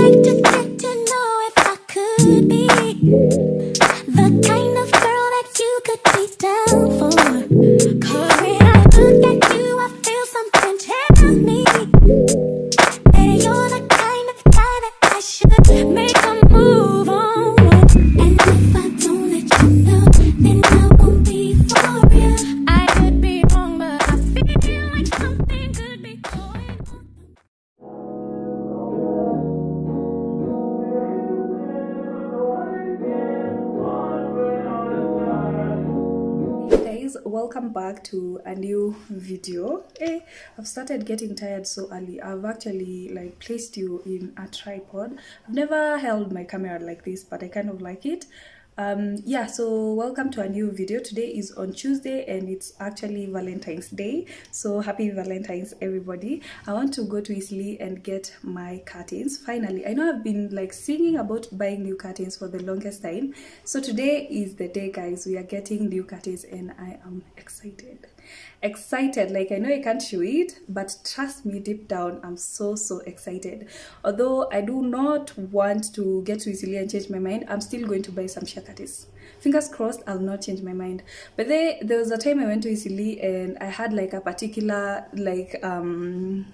like to get to know if I could be welcome back to a new video. Hey i've started getting tired so early. I've actually like placed you in a tripod. I've never held my camera like this but i kind of like it um yeah so welcome to a new video. Today is on tuesday and it's actually valentine's day. So happy valentine's everybody. I want to go to Eastleigh and get my curtains finally. I know i've been like singing about buying new curtains for the longest time. So today is the day guys. We are getting new curtains and i am excited excited. Like i know i can't show it but trust me deep down i'm so so excited. Although i do not want to get to Eastleigh and change my mind i'm still going to buy some shakatis fingers crossed i'll not change my mind. But there there was a time i went to Eastleigh and i had like a particular like um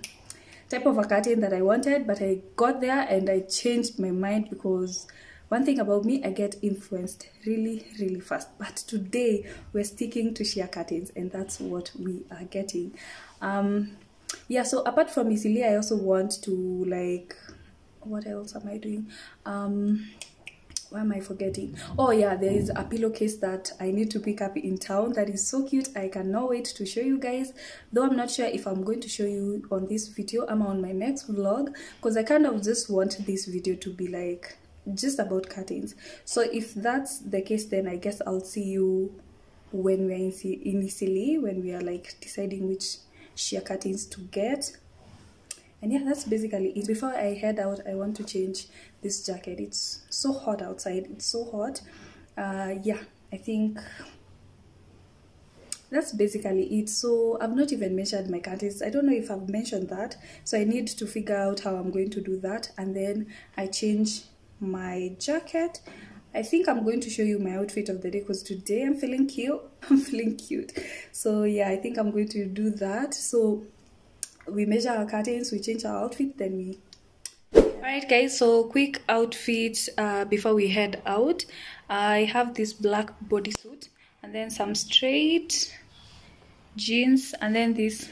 type of a curtain that I wanted, but I got there and I changed my mind because one thing about me, I get influenced really, really fast. But today we're sticking to sheer curtains, and that's what we are getting. Um, yeah. So apart from Eastleigh, I also want to like, what else am I doing? Um, why am I forgetting? Oh yeah, there is a pillowcase that I need to pick up in town that is so cute. I cannot wait to show you guys. Though I'm not sure if I'm going to show you on this video. I'm on my next vlog because I kind of just want this video to be like just about curtains. So if that's the case, then I guess I'll see you when we're in, in Eastleigh when we are like deciding which sheer curtains to get. And yeah that's basically it. Before i head out i want to change this jacket. It's so hot outside. It's so hot. Uh yeah i think that's basically it. So i've not even measured my curtains. I don't know if i've mentioned that. So i need to figure out how i'm going to do that. And then i change my jacket I think I'm going to show you my outfit of the day because today I'm feeling cute. I'm feeling cute. So yeah, I think I'm going to do that. So we measure our curtains, we change our outfit, then we Alright guys, so quick outfit uh, before we head out. I have this black bodysuit and then some straight jeans and then this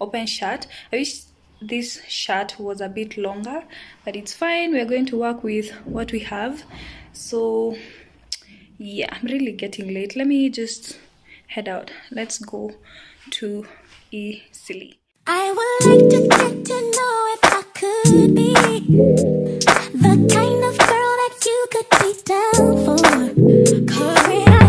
open shirt. I wish this shirt was a bit longer, but it's fine. We're going to work with what we have. So yeah, I'm really getting late. Let me just head out. Let's go to Eastleigh. I would like to get to know if I could be the kind of girl that you could be down for. 'Cause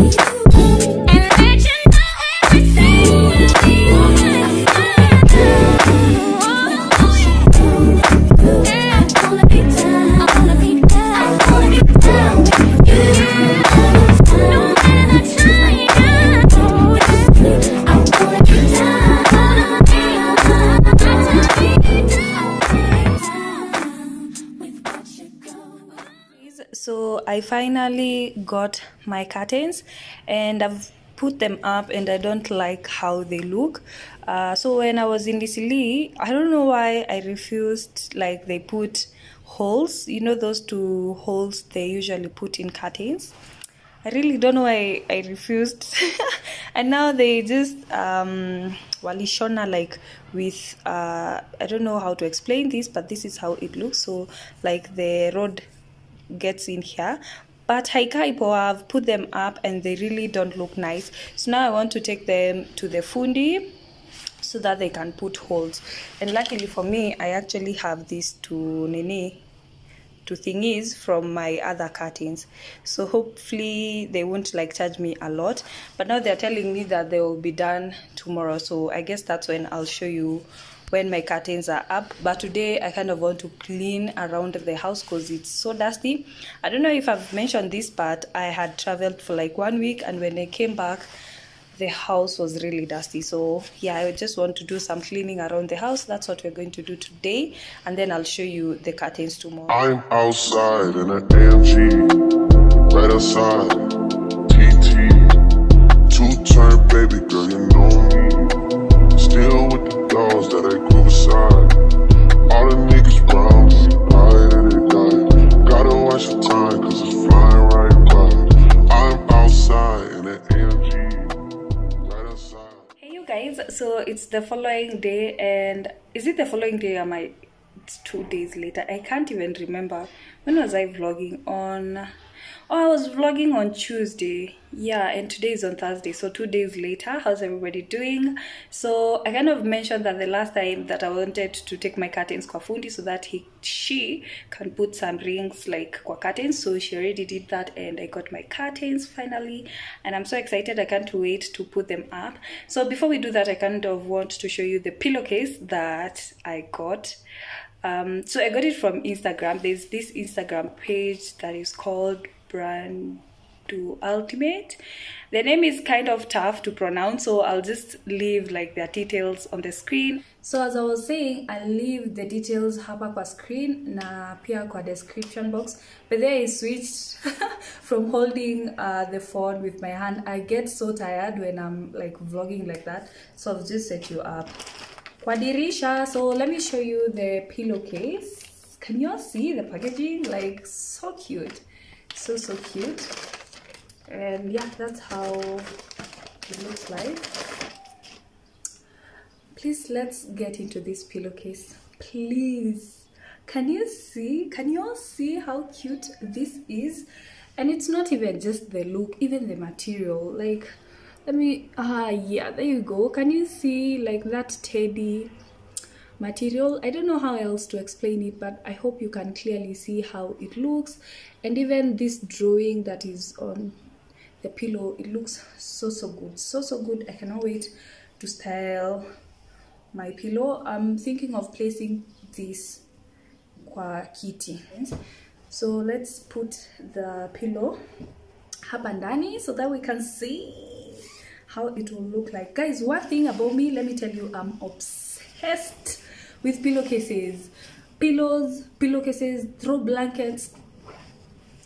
Música So I finally got my curtains and I've put them up and I don't like how they look. Uh, so when I was in Eastleigh, I don't know why I refused like they put holes, you know those two holes they usually put in curtains. I really don't know why I refused. and now they just um walishona like with uh I don't know how to explain this, but this is how it looks. So like the rod gets in here. But haikaipo, I've put them up and they really don't look nice. So now I want to take them to the fundi so that they can put holes. And luckily for me, I actually have these two nene to thingies from my other curtains so hopefully they won't like charge me a lot but now they're telling me that they will be done tomorrow so i guess that's when i'll show you when my curtains are up but today i kind of want to clean around the house because it's so dusty. I don't know if i've mentioned this but i had traveled for like one week and when i came back the house was really dusty. So yeah i just want to do some cleaning around the house. That's what we're going to do today and then i'll show you the curtains tomorrow. I'm outside in an AMG, right outside. TT, two turn baby girl, you know me. Still with that I grew beside. All the niggas round me, die and they die. Gotta watch the time, cause it's flying right by. I'm outside in an AMG, right outside. Hey you guys, so it's the following day and is it the following day or my it's two days later? I can't even remember. When was I vlogging on Oh, I was vlogging on Tuesday. Yeah, and today is on Thursday. So two days later, how's everybody doing? So I kind of mentioned that the last time that I wanted to take my curtains kwa fundi so that he she can put some rings like kwa curtains. So she already did that and I got my curtains finally. And I'm so excited. I can't wait to put them up. So before we do that, I kind of want to show you the pillowcase that I got. Um, so I got it from Instagram. There's this Instagram page that is called Brand to Ultimate. The name is kind of tough to pronounce, so I'll just leave like their details on the screen. So as I was saying, I'll leave the details hapa kwa screen na pia kwa description box. But there I switched from holding uh, the phone with my hand. I get so tired when I'm like vlogging like that, so i've just set you up kwa dirisha so let me show you the pillowcase can you all see the packaging like so cute so so cute. And yeah that's how it looks like. Please let's get into this pillowcase please. Can you see can you all see how cute this is? And it's not even just the look even the material. Like let me ah yeah there you go. Can you see like that teddy material. I don't know how else to explain it but i hope you can clearly see how it looks. And even this drawing that is on the pillow it looks so so good. So so good. I cannot wait to style my pillow. I'm thinking of placing this kwa kiti. So let's put the pillow hapa ndani so that we can see how it will look like. Guys one thing about me let me tell you i'm obsessed with pillowcases. Pillows pillowcases throw blankets.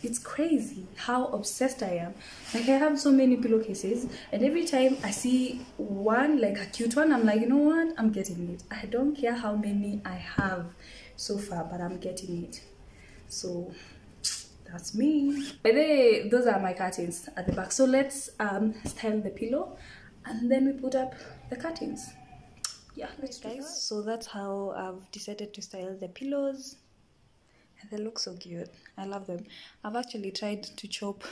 It's crazy how obsessed i am. Like i have so many pillowcases and every time i see one like a cute one i'm like you know what? I'm getting it. I don't care how many i have so far but i'm getting it. So that's me. But the way those are my curtains at the back. So let's um style the pillow and then we put up the curtains yeah guys so that's how i've decided to style the pillows. And they look so cute. I love them. I've actually tried to chop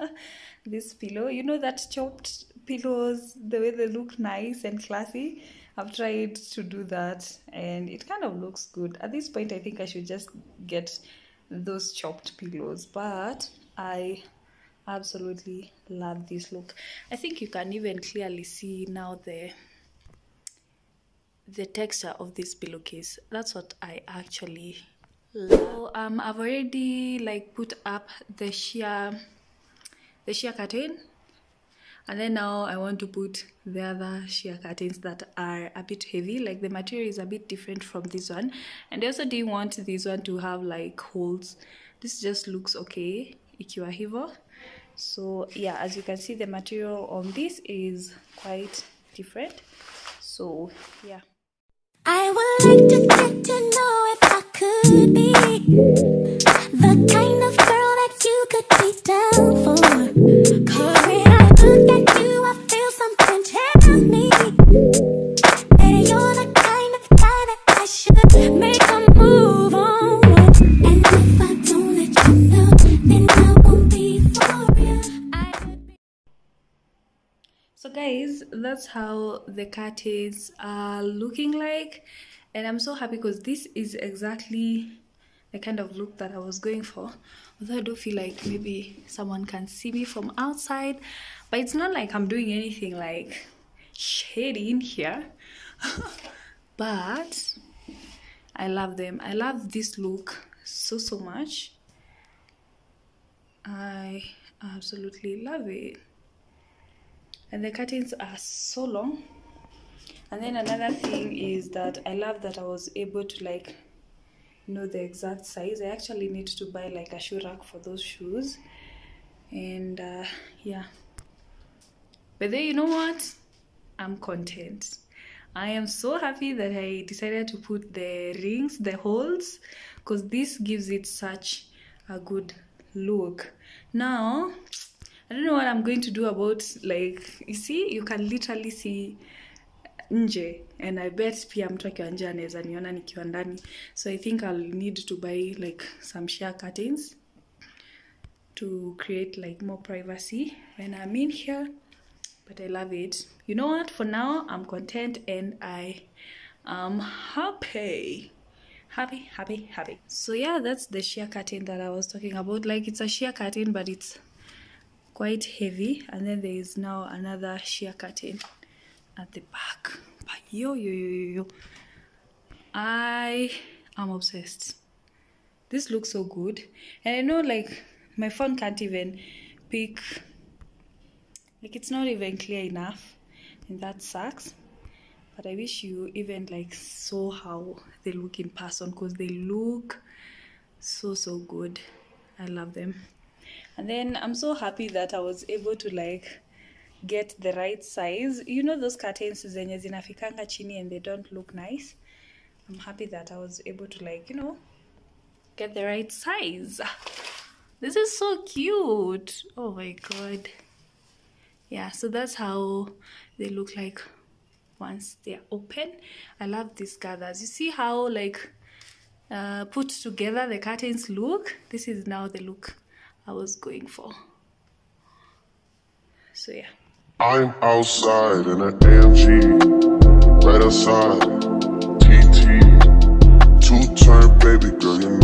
this pillow. You know that chopped pillows the way they look nice and classy? I've tried to do that and it kind of looks good. At this point i think i should just get those chopped pillows but i absolutely love this look. I think you can even clearly see now the the texture of this pillowcase. That's what i actually love. So, um i've already like put up the sheer the sheer curtain. And then now i want to put the other sheer curtains that are a bit heavy. Like the material is a bit different from this one. And i also didn't want this one to have like holes. This just looks okay ikiwa hivo so yeah as you can see the material on this is quite different. So yeah I would like to get to know if I could be the kind of girl that you could be down for. Cause guys, that's how the curtains are looking like. And I'm so happy because this is exactly the kind of look that I was going for. Although I do feel like maybe someone can see me from outside. But it's not like I'm doing anything like shady in here. but I love them. I love this look so so much. I absolutely love it and the curtains are so long. And then another thing is that i love that i was able to like know the exact size. I actually need to buy like a shoe rack for those shoes. And uh, yeah. But then you know what? I'm content. I am so happy that i decided to put the rings the holes because this gives it such a good look. Now I don't know what I'm going to do about like you see you can literally see nje. And I bet pia mtu akiwa nje anaweza niona nikiwa ndani. So I think I'll need to buy like some sheer curtains to create like more privacy. When I'm in here but I love it. You know what? For now I'm content and I am happy. Happy happy happy. So yeah that's the sheer curtain that I was talking about. Like it's a sheer curtain but it's quite heavy and then there is now another sheer curtain at the back. But yo yo yo yo i am obsessed. This looks so good. And i know like my phone can't even pick like it's not even clear enough and that sucks. But i wish you even like saw how they look in person because they look so so good. I love them and then i'm so happy that i was able to like get the right size. You know those curtains zenye zinafikanga chini and they don't look nice? I'm happy that i was able to like you know get the right size. This is so cute. Oh my god. Yeah so that's how they look like once they're open. I love these gathers you see how like uh, put together the curtains look? This is now the look i was going for so yeah I'm outside in an AMG, right outside. TT, two turn baby girl, you know